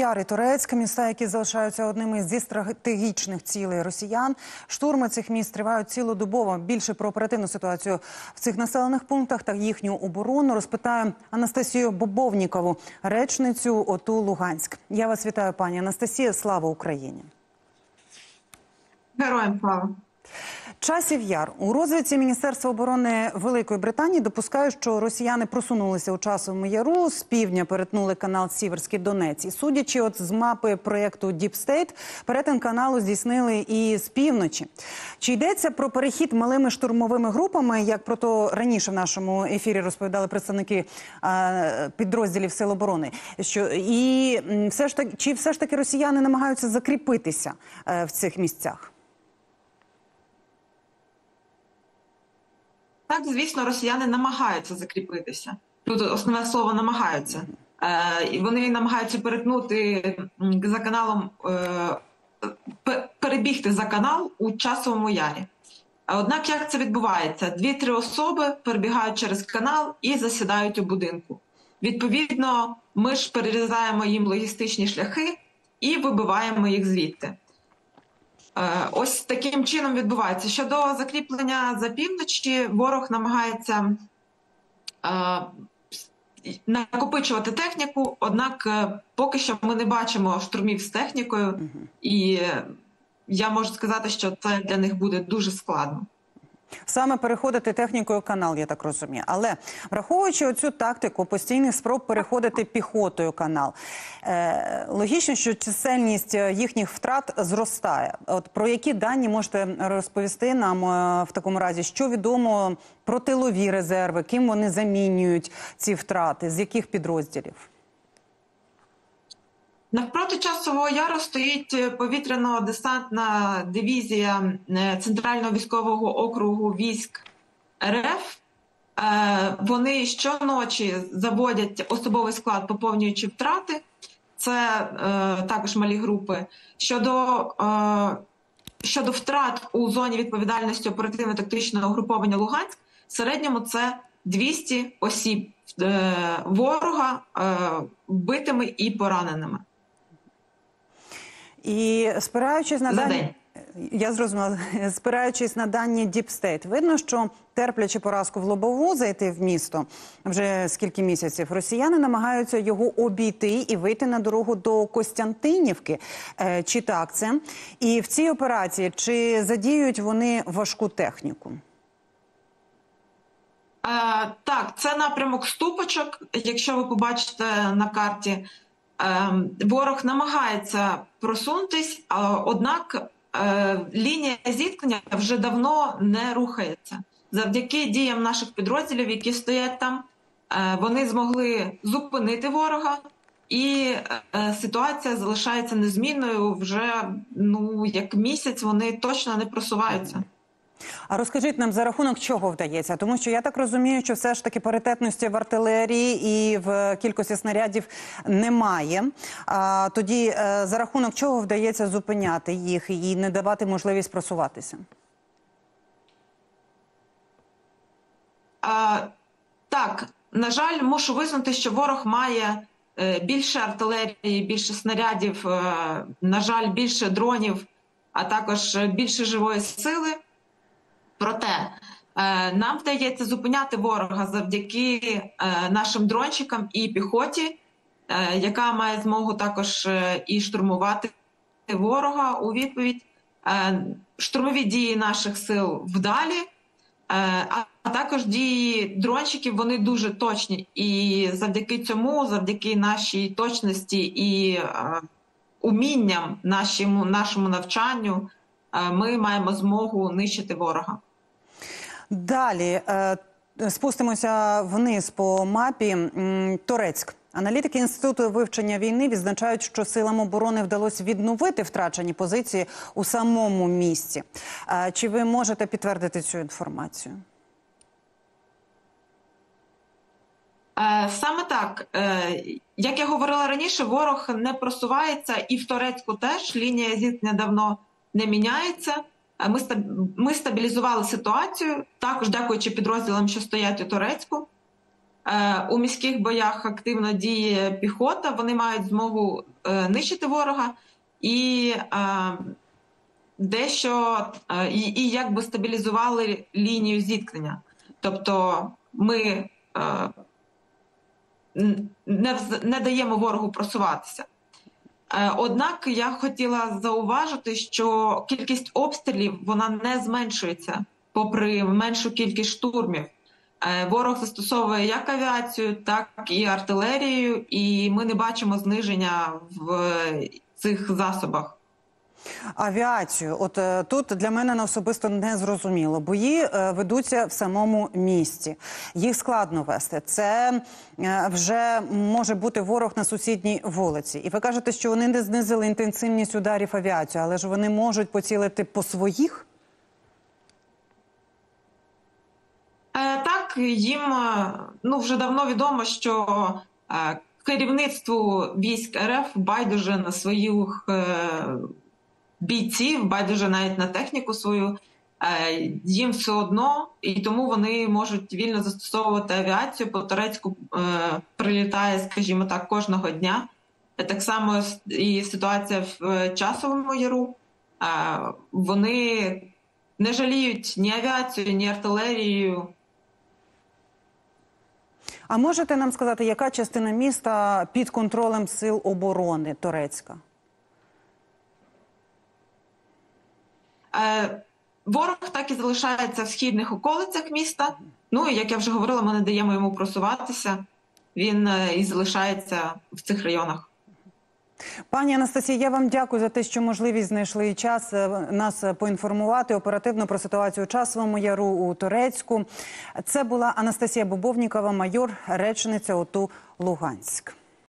Яр і міста, які залишаються одними зі стратегічних цілей росіян. Штурми цих міст тривають цілодобово. Більше про оперативну ситуацію в цих населених пунктах та їхню оборону розпитаю Анастасію Бобовнікову, речницю ОТУ Луганськ. Я вас вітаю, пані Анастасія. Слава Україні! Героям слава! Часів яр у розвідці Міністерства оборони Великої Британії допускають, що росіяни просунулися у часовому яру з півдня, перетнули канал Сіверський Донець. І судячи, от з мапи проєкту State, перетин каналу здійснили і з півночі. Чи йдеться про перехід малими штурмовими групами? Як про то раніше в нашому ефірі розповідали представники е, підрозділів Сил оборони? Що і все ж таки, чи все ж таки росіяни намагаються закріпитися е, в цих місцях? Так, звісно, росіяни намагаються закріпитися. Тут основне слово намагаються. Е, і Вони намагаються перетнути за каналом, е, перебігти за канал у часовому ярі. Однак, як це відбувається? Дві-три особи перебігають через канал і засідають у будинку. Відповідно, ми ж перерізаємо їм логістичні шляхи і вибиваємо їх звідти. Е, ось таким чином відбувається. Щодо закріплення за півночі, ворог намагається е, накопичувати техніку, однак е, поки що ми не бачимо штурмів з технікою, і я можу сказати, що це для них буде дуже складно. Саме переходити технікою канал, я так розумію. Але враховуючи оцю тактику постійних спроб переходити піхотою канал, е, логічно, що чисельність е, їхніх втрат зростає. От про які дані можете розповісти нам е, в такому разі, що відомо про тилові резерви, ким вони замінюють ці втрати, з яких підрозділів? Навпроти часового яру стоїть е, повітряно-десантна дивізія е, Центрального військового округу військ РФ. Е, вони щоночі заводять особовий склад, поповнюючи втрати. Це також малі групи. Щодо щодо втрат у зоні відповідальності оперативно-тактичного угруповання Луганськ, в середньому це 200 осіб ворога вбитими і пораненими. І спираючись на дані, я зрозуміла, спираючись на дані Deep State, видно, що терплячи поразку в лобову зайти в місто вже скільки місяців, росіяни намагаються його обійти і вийти на дорогу до Костянтинівки. Е, чи так це? І в цій операції чи задіють вони важку техніку? Е, так, це напрямок ступочок. Якщо ви побачите на карті. Ем, ворог намагається просунутись, однак е, лінія зіткнення вже давно не рухається. Завдяки діям наших підрозділів, які стоять там, е, вони змогли зупинити ворога, і е, ситуація залишається незмінною вже ну як місяць. Вони точно не просуваються. А розкажіть нам за рахунок чого вдається, тому що я так розумію, що все ж таки паритетності в артилерії і в кількості снарядів немає. А тоді е, за рахунок чого вдається зупиняти їх і не давати можливість просуватися? А, Так, на жаль, мушу визнати, що ворог має е, більше артилерії, більше снарядів, е, на жаль, більше дронів, а також більше живої сили. Проте е, нам вдається зупиняти ворога завдяки е, нашим дрончикам і піхоті, е, яка має змогу також і штурмувати ворога у відповідь. Штурмові дії наших сил вдалі, а також дії дрончиків вони дуже точні. І завдяки цьому, завдяки нашій точності і умінням нашому, нашому навчанню, ми маємо змогу нищити ворога. Далі е, спустимося вниз по мапі. Торецьк. Аналітики інституту вивчення війни відзначають, що силам оборони вдалося відновити втрачені позиції у самому місті. Е, чи ви можете підтвердити цю інформацію? Е, саме так, як я говорила раніше, ворог не просувається, і в Торецьку теж лінія зіткнення давно не міняється. Ми ми стабілізували ситуацію також, дякуючи підрозділам, що стоять у Турецьку. Е, У міських боях активно діє піхота. Вони мають змогу е, нищити ворога і е, дещо е, і, і якби стабілізували лінію зіткнення. Тобто ми е, не, не даємо ворогу просуватися. Е, Однак я хотіла зауважити, що кількість обстрілів вона не зменшується попри меншу кількість штурмів. Е, Ворог застосовує як авіацію, так і артилерію, і ми не бачимо зниження в е, цих засобах. Авіацію, от е, тут для мене особисто не зрозуміло. Бої е, ведуться в самому місті. Їх складно вести. Це е, вже може бути ворог на сусідній вулиці. І ви кажете, що вони не знизили інтенсивність ударів авіацію, але ж вони можуть поцілити по своїх. Так, їм ну вже давно відомо, що керівництву військ РФ байдуже на своїх бійців, байдуже навіть на техніку свою. Е, Їм все одно, і тому вони можуть вільно застосовувати авіацію. По Турецьку е, прилітає, скажімо так, кожного дня. Так само і ситуація в е, часовому яру. Е, Вони не жаліють ні авіацію, ні артилерію. А можете нам сказати, яка частина міста під контролем сил оборони Торецька? Ворог так і залишається в східних околицях міста. Ну і як я вже говорила, ми не даємо йому просуватися. Він е, і залишається в цих районах. Пані Анастасія, я вам дякую за те, що можливість знайшли час е, нас е, поінформувати оперативно про ситуацію у часовому яру у Турецьку. Це була Анастасія Бобовнікова, майор, речниця ОТУ Луганськ.